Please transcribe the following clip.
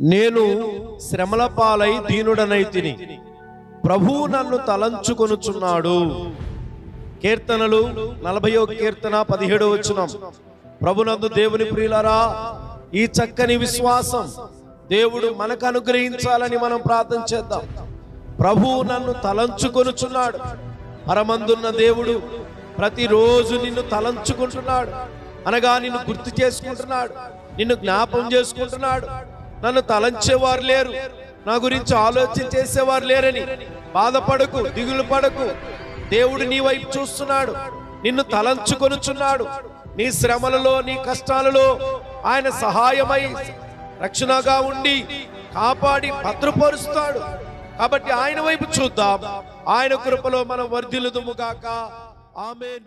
నేను శ్రమల పాలై దీనుడనైతిని ప్రభువు నన్ను తలంచుకొనుచున్నాడు. కీర్తనలు నలభయో కీర్తన పదిహేడో వచ్చిన ప్రభునందు దేవుని ప్రియులరా ఈ చక్కని విశ్వాసం దేవుడు మనకు అనుగ్రహించాలని మనం ప్రార్థన చేద్దాం. ప్రభువు నన్ను తలంచుకొనుచున్నాడు. పరమందున్న దేవుడు ప్రతిరోజు నిన్ను తలంచుకుంటున్నాడు. అనగా నిన్ను గుర్తు చేసుకుంటున్నాడు. నిన్ను జ్ఞాపం చేసుకుంటున్నాడు. నన్ను తలంచేవారు లేరు. నా గురించి ఆలోచన చేసేవారు లేరని. బాధపడకు దిగులు పడకు. దేవుడు నీ వైపు చూస్తున్నాడు. నిన్ను తలంచుకొనుచున్నాడు. నీ శ్రమలలో నీ కష్టాలలో ఆయన సహాయమై రక్షణగా ఉండి కాపాడి భద్రపరుస్తాడు. కాబట్టి ఆయన వైపు చూద్దాం. ఆయన కృపలో మనం వర్ధిల్లుదుముగాక ఆమె